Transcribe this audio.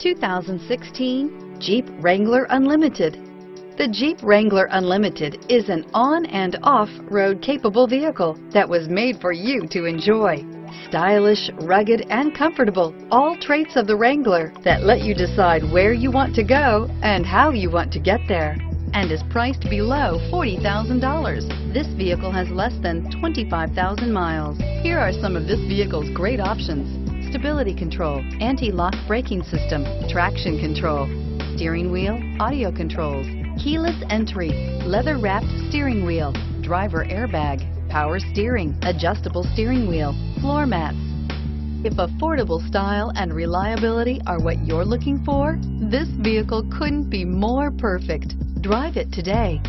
2016 Jeep Wrangler Unlimited. The Jeep Wrangler Unlimited is an on and off-road capable vehicle that was made for you to enjoy. Stylish, rugged, and comfortable, all traits of the Wrangler that let you decide where you want to go and how you want to get there and is priced below $40,000. This vehicle has less than 25,000 miles. Here are some of this vehicle's great options stability control, anti-lock braking system, traction control, steering wheel, audio controls, keyless entry, leather wrapped steering wheel, driver airbag, power steering, adjustable steering wheel, floor mats. If affordable style and reliability are what you're looking for, this vehicle couldn't be more perfect. Drive it today.